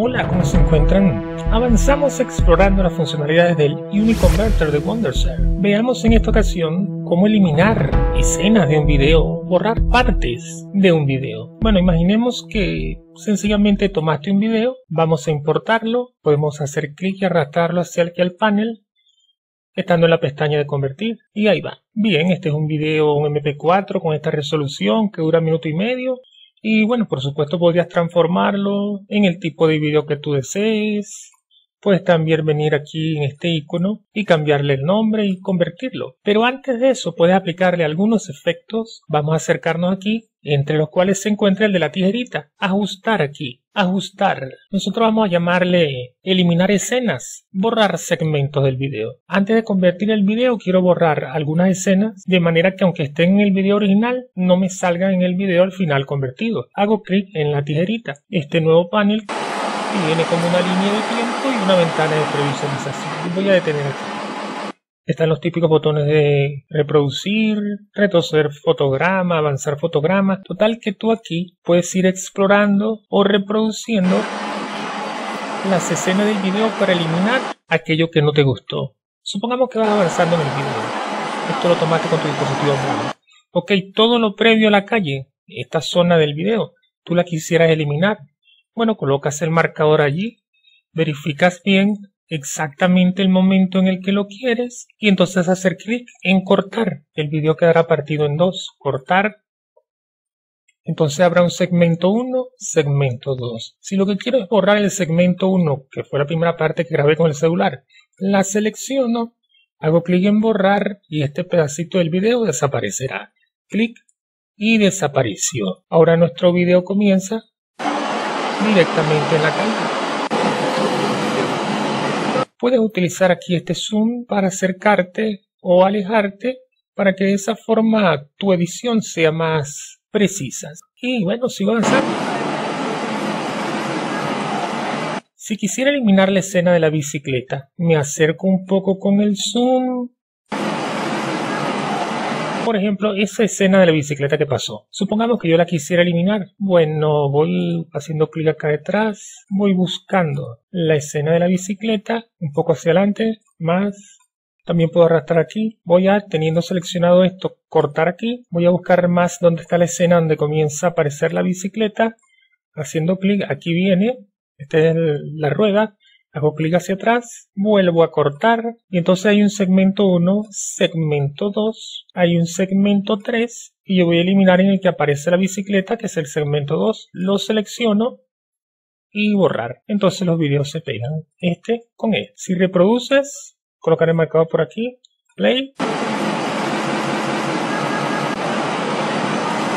Hola, ¿cómo se encuentran? Avanzamos explorando las funcionalidades del Uniconverter de Wondershare. Veamos en esta ocasión cómo eliminar escenas de un video, borrar partes de un video. Bueno, imaginemos que sencillamente tomaste un video, vamos a importarlo, podemos hacer clic y arrastrarlo hacia aquí al panel, estando en la pestaña de convertir, y ahí va. Bien, este es un video, un MP4 con esta resolución que dura minuto y medio, y bueno, por supuesto podrías transformarlo en el tipo de video que tú desees. Puedes también venir aquí en este icono y cambiarle el nombre y convertirlo. Pero antes de eso puedes aplicarle algunos efectos. Vamos a acercarnos aquí, entre los cuales se encuentra el de la tijerita. Ajustar aquí. Ajustar. Nosotros vamos a llamarle eliminar escenas, borrar segmentos del video. Antes de convertir el video quiero borrar algunas escenas de manera que aunque estén en el video original no me salgan en el video al final convertido. Hago clic en la tijerita. Este nuevo panel y viene como una línea de tiempo y una ventana de previsualización. Voy a detener aquí. Están los típicos botones de reproducir, retroceder fotograma, avanzar fotograma. Total que tú aquí puedes ir explorando o reproduciendo las escenas del video para eliminar aquello que no te gustó. Supongamos que vas avanzando en el video. Esto lo tomaste con tu dispositivo móvil. Ok, todo lo previo a la calle, esta zona del video, tú la quisieras eliminar. Bueno, colocas el marcador allí, verificas bien exactamente el momento en el que lo quieres y entonces hacer clic en cortar. El video quedará partido en dos. Cortar. Entonces habrá un segmento 1, segmento 2. Si lo que quiero es borrar el segmento 1, que fue la primera parte que grabé con el celular, la selecciono, hago clic en borrar y este pedacito del video desaparecerá. Clic y desapareció. Ahora nuestro video comienza directamente en la cámara. Puedes utilizar aquí este zoom para acercarte o alejarte para que de esa forma tu edición sea más precisa. Y bueno, sigo avanzando. Si quisiera eliminar la escena de la bicicleta, me acerco un poco con el zoom por ejemplo, esa escena de la bicicleta que pasó. Supongamos que yo la quisiera eliminar. Bueno, voy haciendo clic acá detrás, voy buscando la escena de la bicicleta, un poco hacia adelante, más. También puedo arrastrar aquí. Voy a, teniendo seleccionado esto, cortar aquí. Voy a buscar más donde está la escena donde comienza a aparecer la bicicleta. Haciendo clic, aquí viene. Esta es la rueda hago clic hacia atrás, vuelvo a cortar y entonces hay un segmento 1, segmento 2, hay un segmento 3 y yo voy a eliminar en el que aparece la bicicleta que es el segmento 2, lo selecciono y borrar. Entonces los vídeos se pegan este con este. Si reproduces, colocar el marcador por aquí, play.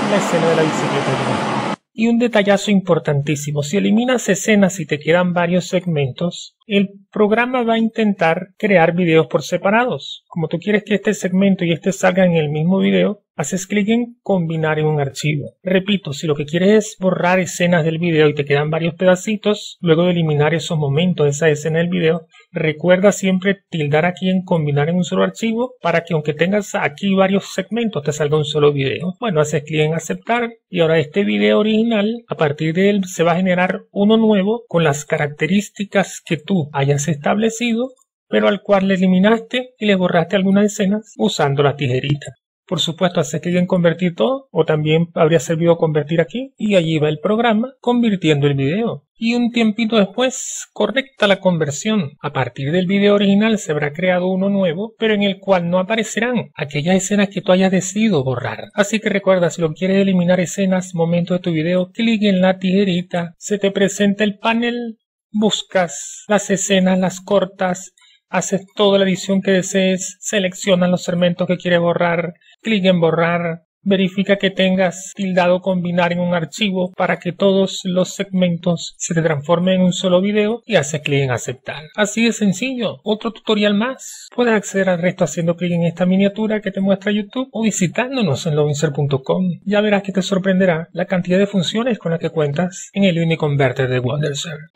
La escena de la bicicleta. Y un detallazo importantísimo, si eliminas escenas y te quedan varios segmentos, el programa va a intentar crear videos por separados. Como tú quieres que este segmento y este salgan en el mismo video, haces clic en combinar en un archivo. Repito, si lo que quieres es borrar escenas del video y te quedan varios pedacitos, luego de eliminar esos momentos esa escena del video, recuerda siempre tildar aquí en combinar en un solo archivo para que aunque tengas aquí varios segmentos te salga un solo video. Bueno, haces clic en aceptar y ahora este video original, a partir de él se va a generar uno nuevo con las características que tú hayas establecido, pero al cual le eliminaste y le borraste algunas escenas usando la tijerita. Por supuesto, hace clic en convertir todo, o también habría servido convertir aquí, y allí va el programa convirtiendo el video. Y un tiempito después, correcta la conversión. A partir del video original se habrá creado uno nuevo, pero en el cual no aparecerán aquellas escenas que tú hayas decidido borrar. Así que recuerda, si lo quieres eliminar escenas, momentos de tu video, clic en la tijerita, se te presenta el panel buscas las escenas, las cortas, haces toda la edición que desees, seleccionas los segmentos que quieres borrar, clic en borrar, verifica que tengas tildado combinar en un archivo para que todos los segmentos se te transformen en un solo video y haces clic en aceptar. Así de sencillo, otro tutorial más. Puedes acceder al resto haciendo clic en esta miniatura que te muestra YouTube o visitándonos en loginser.com. Ya verás que te sorprenderá la cantidad de funciones con las que cuentas en el Uniconverter de Wondershare.